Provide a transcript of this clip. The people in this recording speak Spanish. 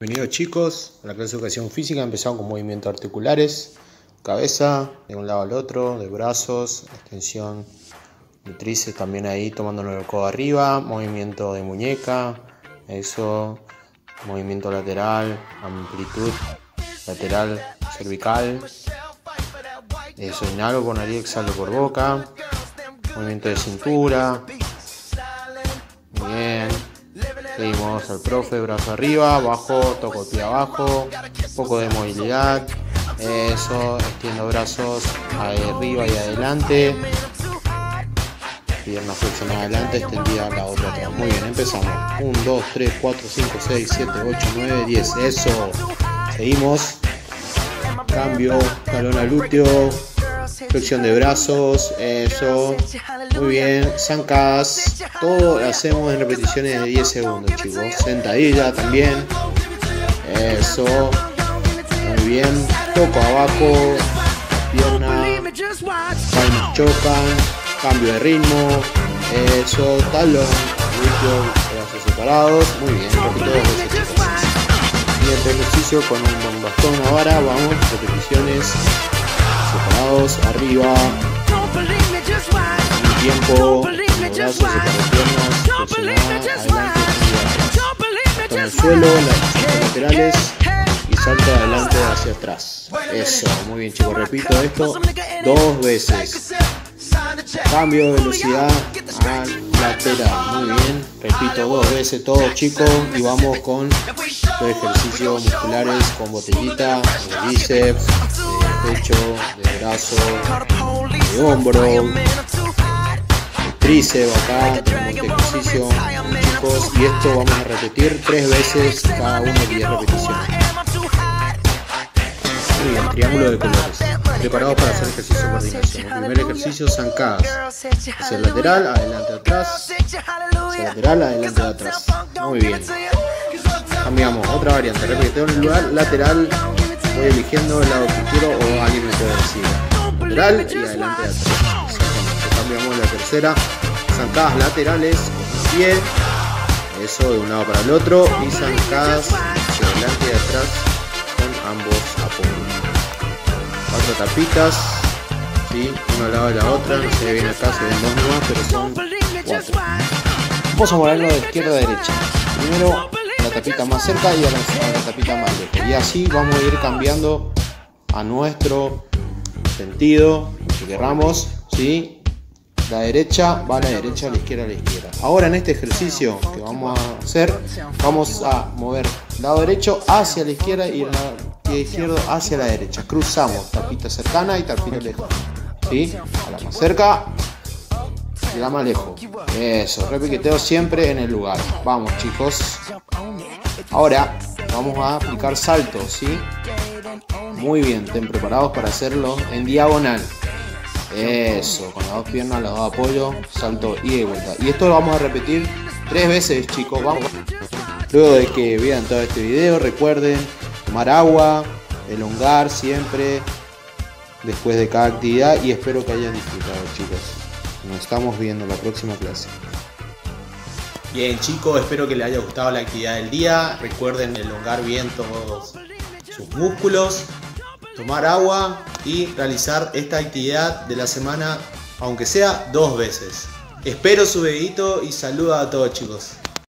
Bienvenidos chicos a la clase de educación física. Empezamos con movimientos articulares, cabeza de un lado al otro, de brazos, extensión de tríceps también ahí tomándolo el codo arriba, movimiento de muñeca, eso, movimiento lateral, amplitud lateral cervical, eso, inhalo por nariz, exhalo por boca, movimiento de cintura, bien. Seguimos al profe, brazo arriba, abajo, toco el pie abajo, poco de movilidad. Eso, extiendo brazos arriba y adelante. Pierna flexionada adelante, extendida la otra atrás. Muy bien, empezamos. 1, 2, 3, 4, 5, 6, 7, 8, 9, 10. Eso. Seguimos. Cambio, talón al glúteo, flexión de brazos, eso, muy bien, zancas, todo lo hacemos en repeticiones de 10 segundos, chicos, sentadilla también, eso, muy bien, toco abajo, pierna, palmas chocan, cambio de ritmo, eso, talón, brazos separados, muy bien, repito Siguiente ejercicio con un bastón ahora, vamos, repeticiones separados, arriba, tiempo, brazos separados piernas, adelante, con el suelo, las laterales y salto adelante hacia atrás. Eso, muy bien chicos, repito esto dos veces. Cambio de velocidad al lateral, muy bien, repito dos veces todo chicos y vamos con los ejercicios musculares con botellita, bíceps, de pecho, de brazo, de hombro, de tríceps acá, tenemos este ejercicio chicos y esto vamos a repetir tres veces cada uno de 10 repeticiones. Muy bien, triángulo de colores. Preparados para hacer ejercicio de coordinación. El primer ejercicio zancadas. Hacia lateral, adelante, atrás. Hacia lateral, adelante, atrás. Muy bien. Cambiamos, otra variante. Lugar lateral voy eligiendo el lado quiero o alguien me puede decir. Lateral y adelante, atrás. Exactamente. Cambiamos la tercera. Zancadas laterales con el pie. Eso de un lado para el otro. Y zancadas hacia adelante y atrás con ambos apoyos cuatro tapitas, ¿sí? una al lado de la otra, no se ve bien acá, se ven dos nuevas, pero son cuatro. Vamos a moverlo de izquierda a derecha. Primero la tapita más cerca y a la, tapita más lejos. Y así vamos a ir cambiando a nuestro sentido, querramos, ¿sí? La derecha va a la derecha, a la izquierda a la izquierda. Ahora en este ejercicio que vamos a hacer, vamos a mover lado derecho hacia la izquierda y el pie izquierdo hacia la derecha. Cruzamos tapita cercana y tapita lejos. ¿Sí? A la más cerca la. Eso, repiqueteo siempre en el lugar. Vamos chicos. Ahora vamos a aplicar saltos, ¿sí? Muy bien, estén preparados para hacerlo en diagonal. Eso, con las dos piernas, los dos apoyos, salto y de vuelta. Y esto lo vamos a repetir tres veces, chicos. Vamos. Luego de que vean todo este video, recuerden tomar agua, elongar siempre después de cada actividad y espero que hayan disfrutado, chicos. Nos estamos viendo en la próxima clase. Bien, chicos, espero que les haya gustado la actividad del día. Recuerden elongar bien todos sus músculos tomar agua y realizar esta actividad de la semana, aunque sea dos veces. Espero su dedito y saluda a todos chicos.